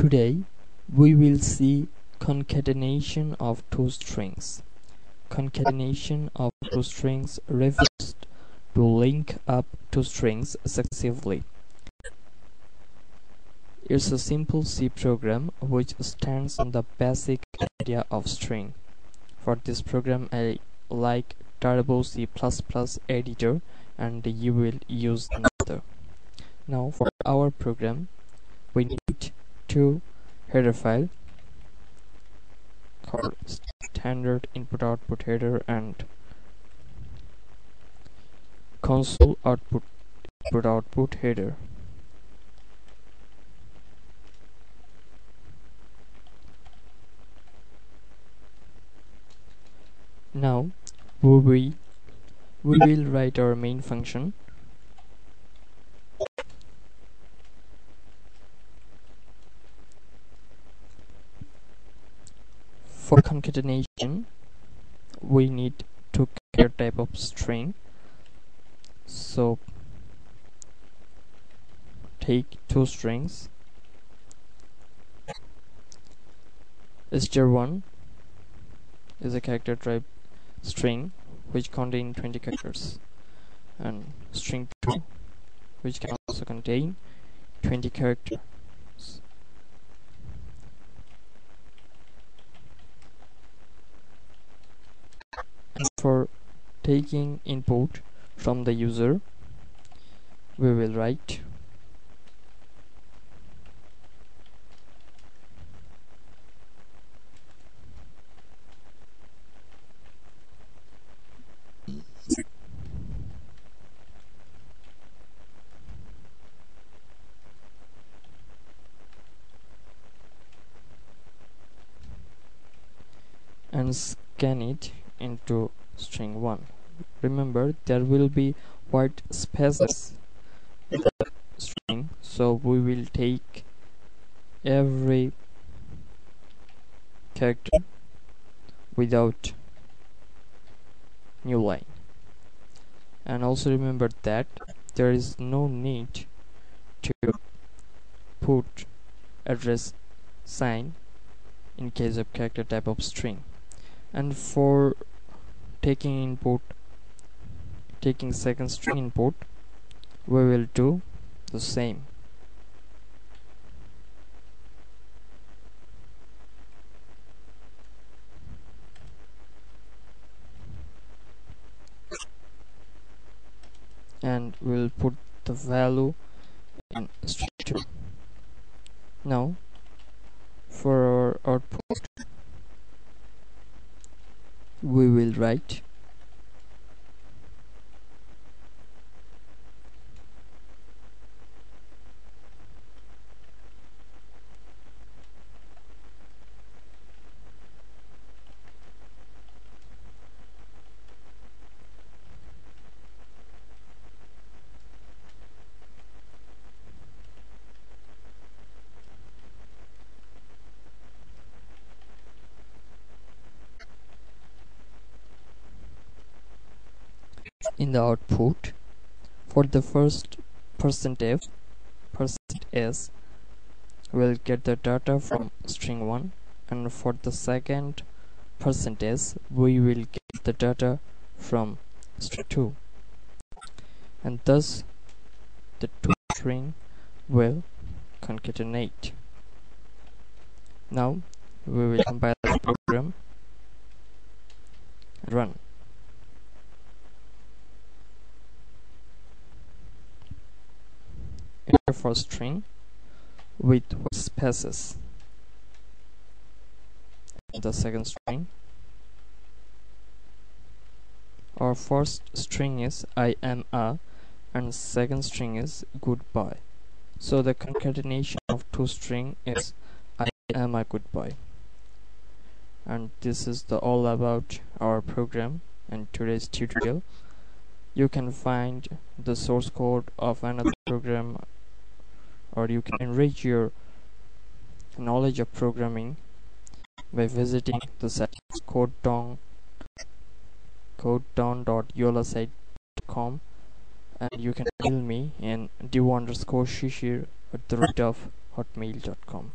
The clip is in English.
Today we will see concatenation of two strings. Concatenation of two strings refers to link up two strings successively. It's a simple C program which stands on the basic idea of string. For this program I like Turbo C++ editor and you will use another. Now for our program we need two header file called standard input output header and console output input output header. Now we will, we will write our main function for concatenation we need to character type of string. So take two strings. Str1 is a character type string which contain 20 characters. And string 2 which can also contain 20 characters and for taking input from the user. We will write. And scan it into string 1 remember there will be white spaces in the string so we will take every character without new line. And also remember that there is no need to put address sign in case of character type of string and for taking input taking second string input we will do the same. And we'll put the value in string 2 now for our output we will write in the output for the first percent f percent s will get the data from string 1 and for the second percent s we will get the data from string 2 and thus the two string will concatenate. Now we will compile the program and run for string with spaces. The second string. Our first string is I am a and second string is goodbye. So the concatenation of two string is I am a goodbye. And this is the all about our program and today's tutorial. You can find the source code of another program or you can enrich your knowledge of programming by visiting the site codedong.yolasite.com and you can email me in dew underscore shishir at the rate of hotmail.com